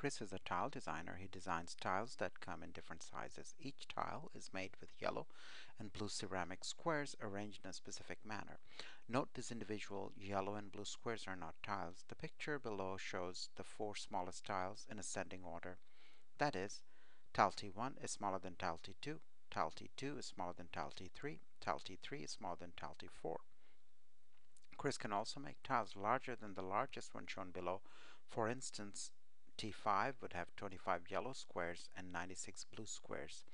Chris is a tile designer. He designs tiles that come in different sizes. Each tile is made with yellow and blue ceramic squares arranged in a specific manner. Note these individual yellow and blue squares are not tiles. The picture below shows the four smallest tiles in ascending order. That is, tile T1 is smaller than tile T2, tile T2 is smaller than tile T3, tile T3 is smaller than tile T4. Chris can also make tiles larger than the largest one shown below. For instance, T5 would have 25 yellow squares and 96 blue squares.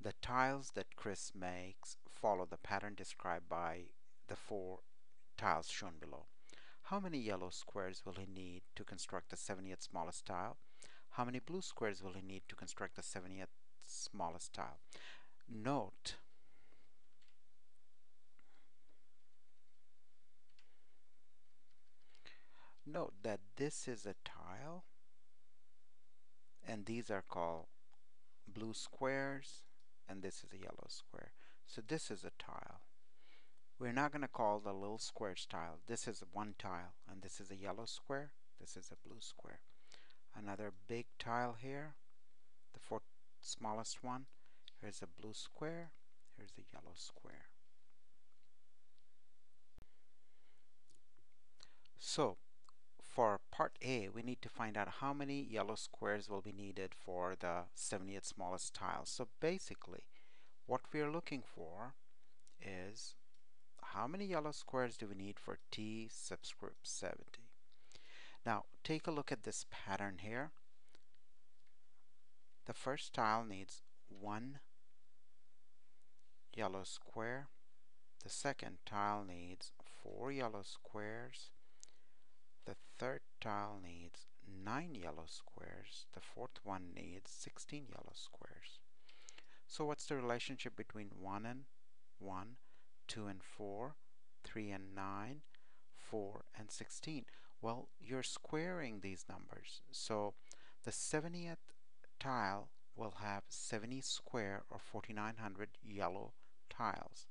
The tiles that Chris makes follow the pattern described by the four tiles shown below. How many yellow squares will he need to construct the 70th smallest tile? How many blue squares will he need to construct the 70th smallest tile? Note Note that this is a tile and these are called blue squares and this is a yellow square. So this is a tile. We're not going to call the little squares tile. This is one tile and this is a yellow square. This is a blue square. Another big tile here, the fourth smallest one. Here's a blue square. Here's a yellow square. So part A, we need to find out how many yellow squares will be needed for the 70th smallest tile. So basically, what we are looking for is how many yellow squares do we need for T subscript 70? Now, take a look at this pattern here. The first tile needs one yellow square. The second tile needs four yellow squares. Third tile needs 9 yellow squares. The fourth one needs 16 yellow squares. So what's the relationship between 1 and 1, 2 and 4, 3 and 9, 4 and 16? Well, you're squaring these numbers. So the 70th tile will have 70 square or 4900 yellow tiles.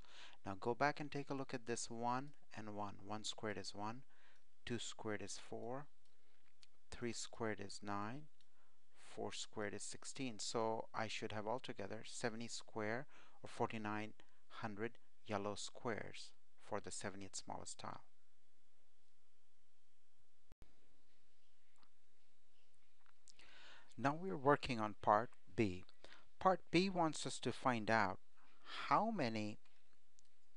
Now go back and take a look at this 1 and 1. 1 squared is 1, 2 squared is 4, 3 squared is 9, 4 squared is 16. So I should have altogether 70 square or 4900 yellow squares for the 70th smallest tile. Now we're working on part B. Part B wants us to find out how many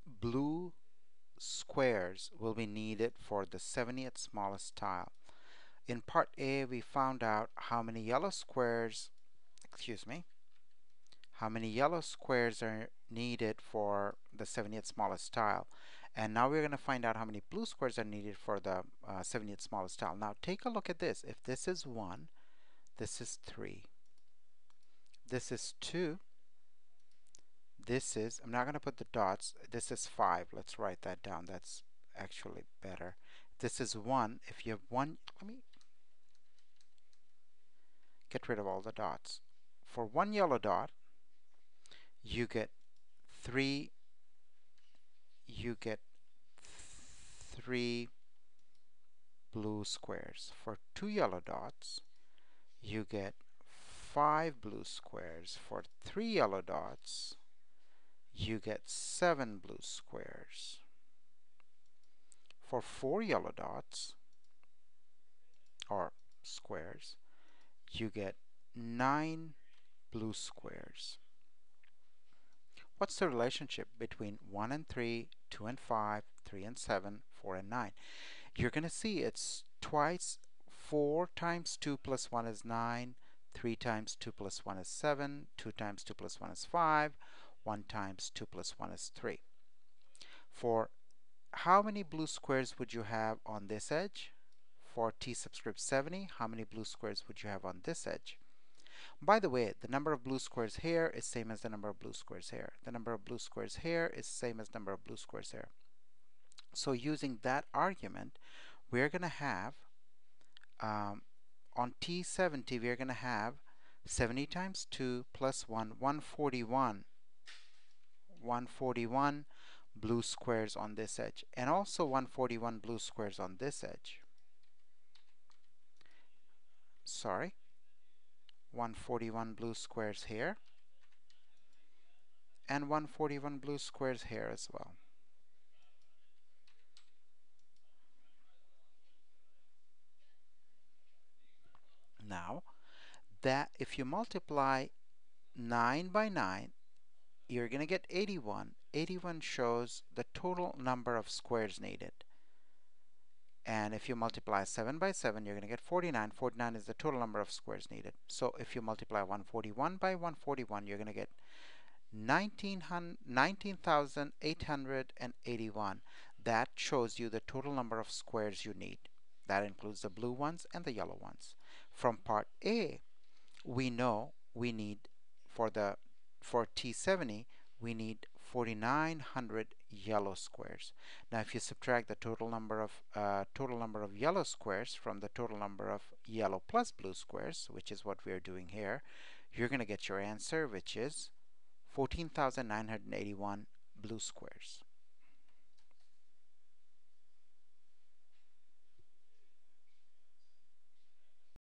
blue squares will be needed for the 70th smallest tile. In part A, we found out how many yellow squares, excuse me, how many yellow squares are needed for the 70th smallest tile. And now we're going to find out how many blue squares are needed for the uh, 70th smallest tile. Now take a look at this. If this is 1, this is 3. This is 2, this is, I'm not going to put the dots, this is 5. Let's write that down. That's actually better. This is 1. If you have one, let me get rid of all the dots. For one yellow dot, you get 3, you get 3 blue squares. For two yellow dots, you get 5 blue squares. For three yellow dots, you get seven blue squares. For four yellow dots, or squares, you get nine blue squares. What's the relationship between 1 and 3, 2 and 5, 3 and 7, 4 and 9? You're going to see it's twice 4 times 2 plus 1 is 9, 3 times 2 plus 1 is 7, 2 times 2 plus 1 is 5, 1 times 2 plus 1 is 3. For how many blue squares would you have on this edge? For t subscript 70, how many blue squares would you have on this edge? By the way, the number of blue squares here is same as the number of blue squares here. The number of blue squares here is same as number of blue squares here. So using that argument, we're going to have, um, on T70, we're going to have 70 times 2 plus 1, 141 141 blue squares on this edge and also 141 blue squares on this edge. Sorry, 141 blue squares here and 141 blue squares here as well. Now, that if you multiply 9 by 9, you're going to get 81. 81 shows the total number of squares needed. And if you multiply 7 by 7, you're going to get 49. 49 is the total number of squares needed. So if you multiply 141 by 141, you're going to get 19,881. That shows you the total number of squares you need. That includes the blue ones and the yellow ones. From part A, we know we need for the for T70 we need 4900 yellow squares. Now if you subtract the total number of uh, total number of yellow squares from the total number of yellow plus blue squares, which is what we're doing here, you're going to get your answer which is 14,981 blue squares.